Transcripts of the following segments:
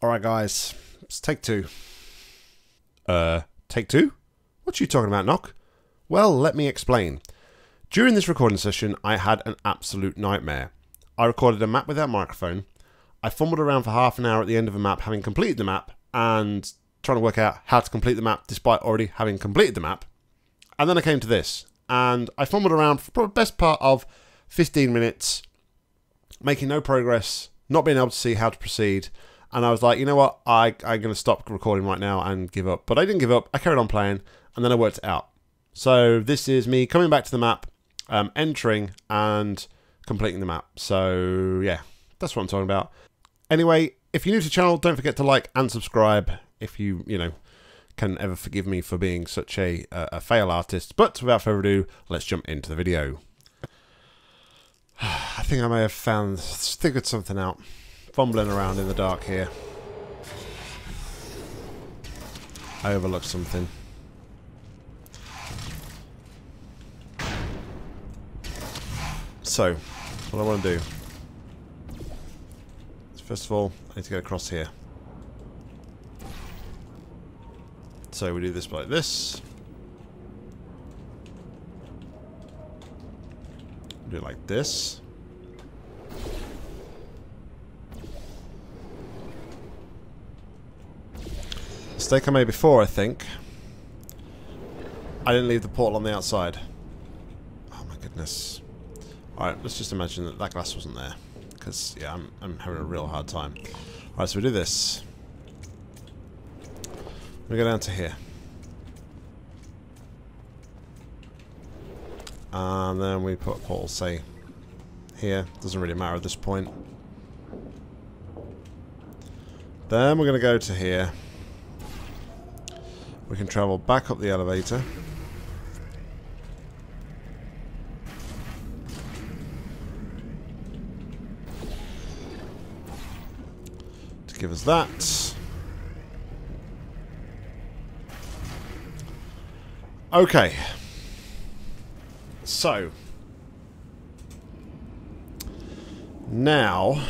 Alright, guys, it's take two. Uh, take two? What are you talking about, Nock? Well, let me explain. During this recording session, I had an absolute nightmare. I recorded a map without microphone. I fumbled around for half an hour at the end of a map, having completed the map, and trying to work out how to complete the map despite already having completed the map. And then I came to this, and I fumbled around for the best part of 15 minutes, making no progress, not being able to see how to proceed. And I was like, you know what, I, I'm going to stop recording right now and give up. But I didn't give up, I carried on playing, and then I worked it out. So this is me coming back to the map, um, entering, and completing the map. So yeah, that's what I'm talking about. Anyway, if you're new to the channel, don't forget to like and subscribe if you, you know, can ever forgive me for being such a, a, a fail artist. But without further ado, let's jump into the video. I think I may have found, figured something out. Fumbling around in the dark here. I overlooked something. So, what I want to do is first of all, I need to get across here. So we do this like this. Do it like this. Mistake I made before, I think. I didn't leave the portal on the outside. Oh my goodness. Alright, let's just imagine that that glass wasn't there. Because, yeah, I'm, I'm having a real hard time. Alright, so we do this. We go down to here. And then we put a portal, say, here. Doesn't really matter at this point. Then we're going to go to here. We can travel back up the elevator. To give us that. Okay. So. Now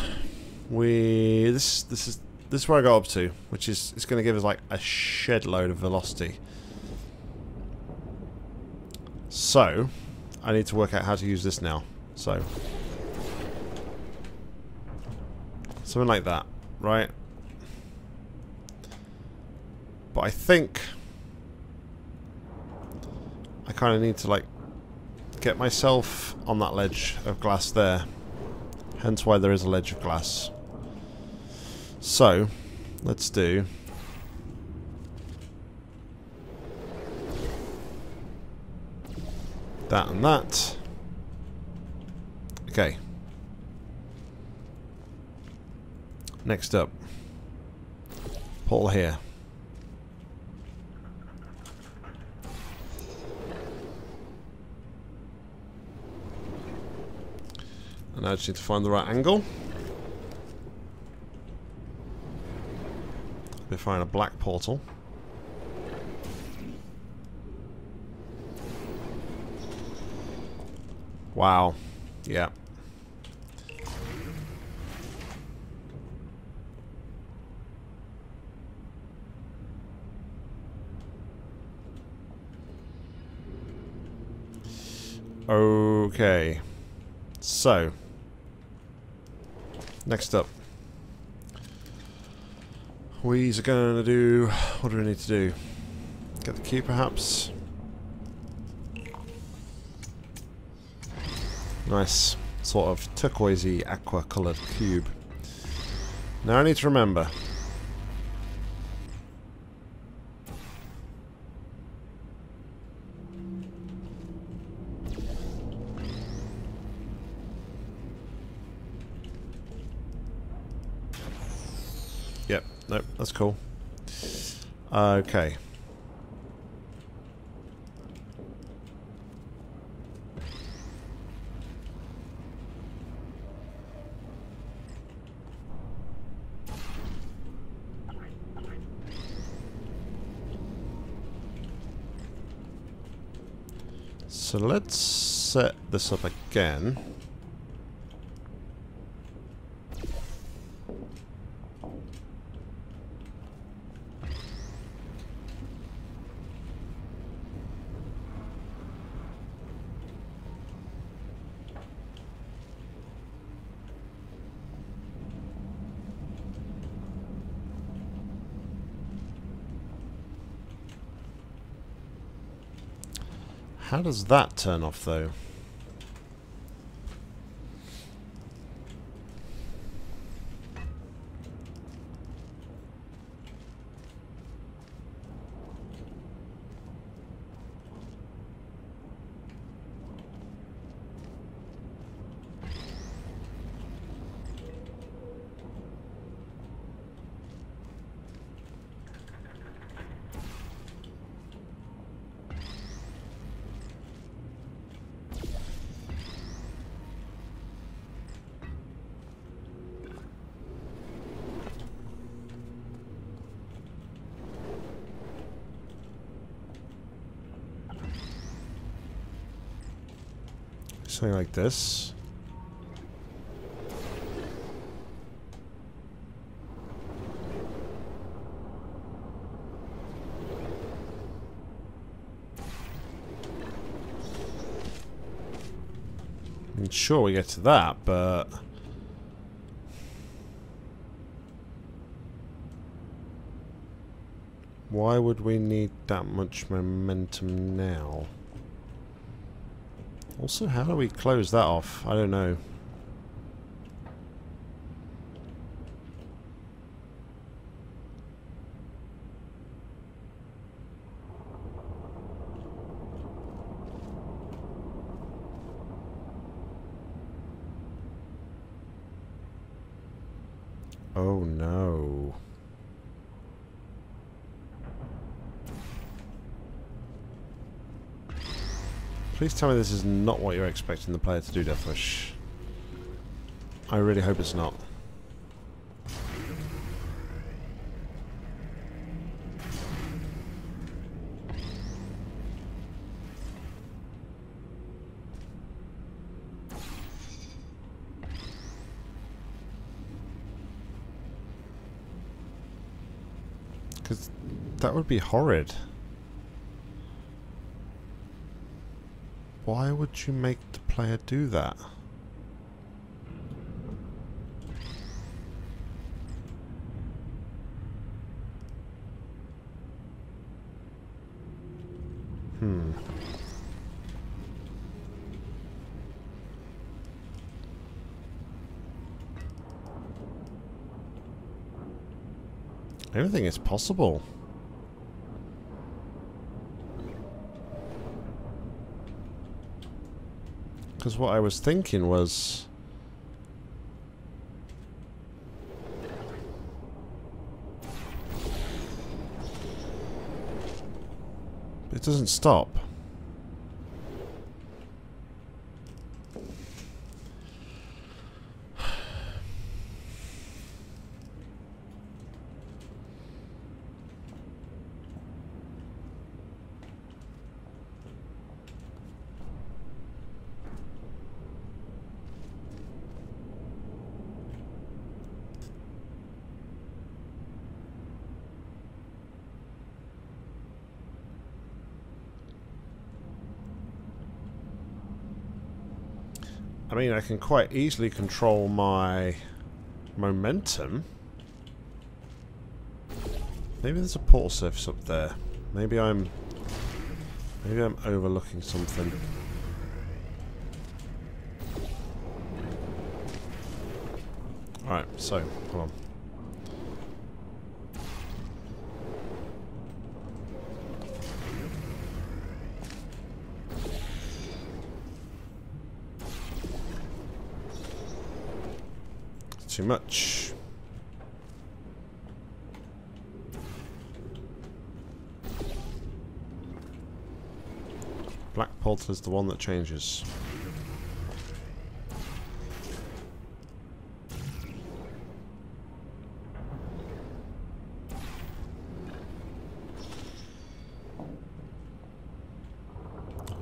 we this this is this is where I got up to, which is it's going to give us like a shed load of velocity. So, I need to work out how to use this now. So, something like that, right? But I think I kind of need to like get myself on that ledge of glass there. Hence why there is a ledge of glass. So, let's do... That and that. Okay. Next up. Paul here. And I just need to find the right angle. We find a black portal. Wow. Yeah. Okay. So. Next up. We are going to do... What do we need to do? Get the key, perhaps? Nice. Sort of turquoisey aqua coloured cube. Now I need to remember. Nope, that's cool. Okay. So let's set this up again. How does that turn off, though? Something like this. I mean, sure, we get to that, but... Why would we need that much momentum now? Also, how do we close that off? I don't know. Oh no. Please tell me this is not what you're expecting the player to do, Deathwish. I really hope it's not. Because that would be horrid. Why would you make the player do that? Hmm. Everything is possible. Because what I was thinking was... It doesn't stop. I mean, I can quite easily control my momentum. Maybe there's a portal surface up there. Maybe I'm... Maybe I'm overlooking something. Alright, so, come on. Too much. Black Portal is the one that changes.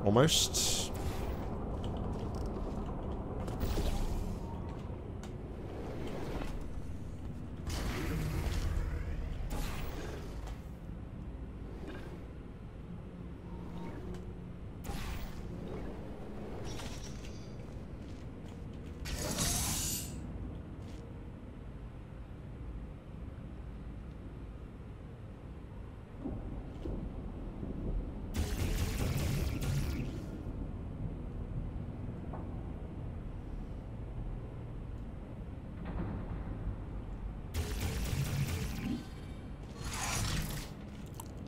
Almost.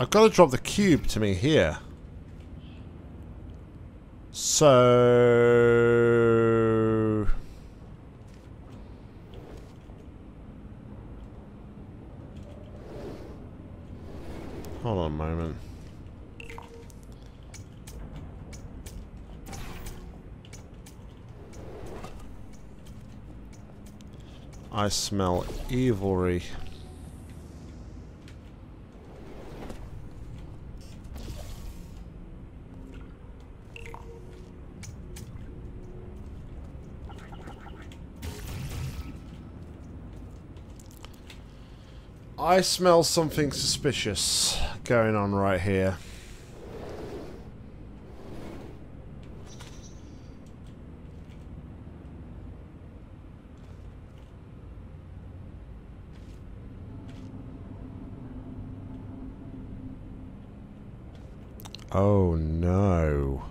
I've got to drop the cube to me here. So... Hold on a moment. I smell evilry. I smell something suspicious going on right here. Oh no.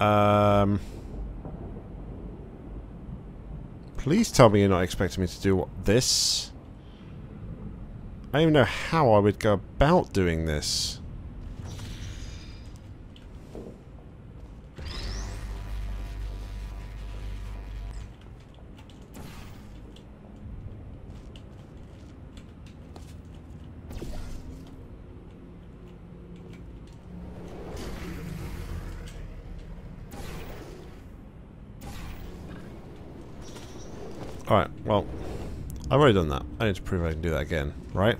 Um... Please tell me you're not expecting me to do this. I don't even know how I would go about doing this. Alright, well, I've already done that. I need to prove I can do that again, right?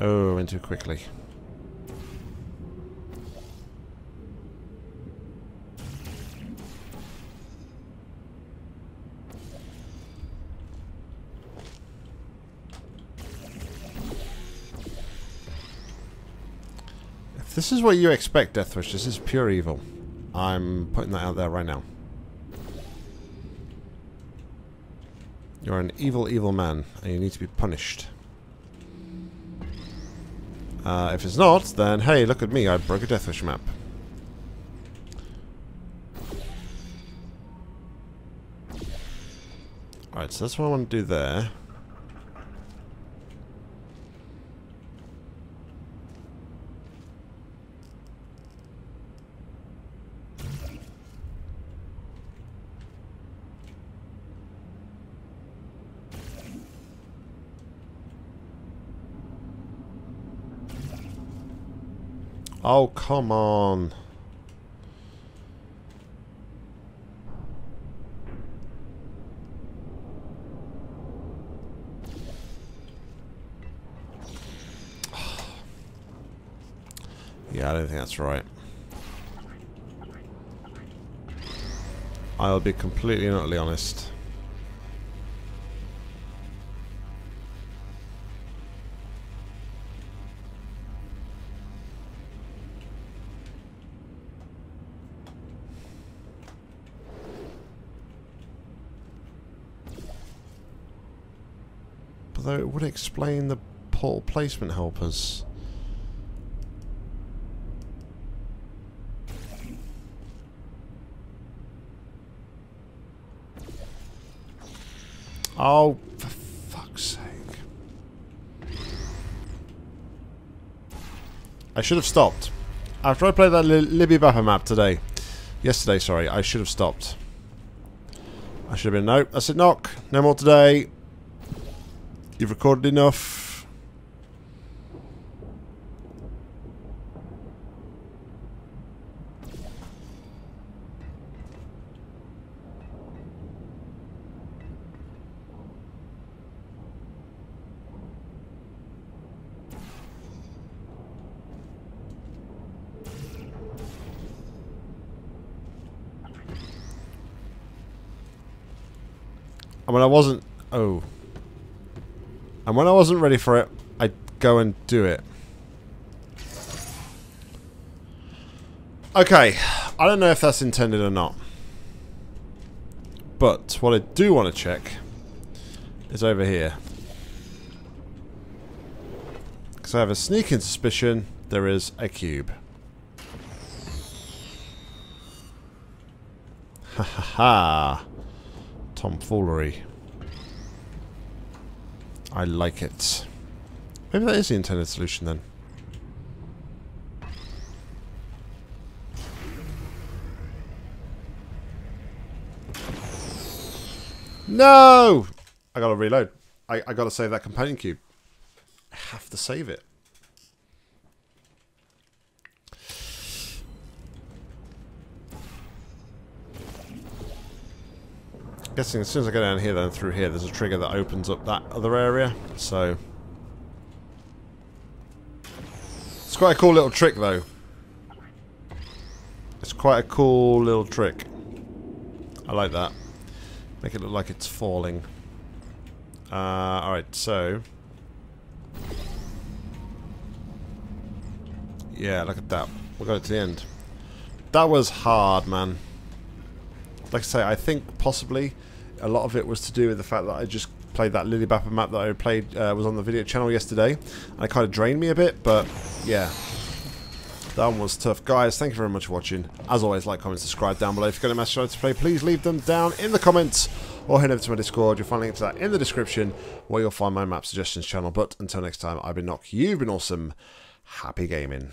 Oh, went too quickly. This is what you expect, Deathwish, this is pure evil. I'm putting that out there right now. You're an evil, evil man, and you need to be punished. Uh, if it's not, then hey, look at me, I broke a Deathwish map. Alright, so that's what I want to do there. Oh, come on. yeah, I don't think that's right. I'll be completely and utterly honest. Although it would explain the portal placement helpers. Oh, for fuck's sake. I should have stopped. After I played that Li Libby Buffer map today. Yesterday, sorry. I should have stopped. I should have been, nope, that's it, Nock. No more today. You recorded enough? I mean, I wasn't... Oh. And when I wasn't ready for it, I'd go and do it. Okay. I don't know if that's intended or not. But what I do want to check is over here. Because I have a sneaking suspicion there is a cube. Ha ha ha. Tomfoolery. I like it. Maybe that is the intended solution then. No! I gotta reload. I, I gotta save that companion cube. I have to save it. Guessing as soon as I go down here then through here there's a trigger that opens up that other area, so... It's quite a cool little trick though. It's quite a cool little trick. I like that. Make it look like it's falling. Uh, alright, so... Yeah, look at that. We got it to the end. That was hard, man. Like I say, I think possibly a lot of it was to do with the fact that I just played that Lilybapper map that I played, uh, was on the video channel yesterday. And it kind of drained me a bit, but yeah. That one was tough. Guys, thank you very much for watching. As always, like, comment, subscribe down below. If you've got a message to play, please leave them down in the comments or head over to my Discord. You'll find a link to that in the description where you'll find my map suggestions channel. But until next time, I've been Nock. You've been awesome. Happy gaming.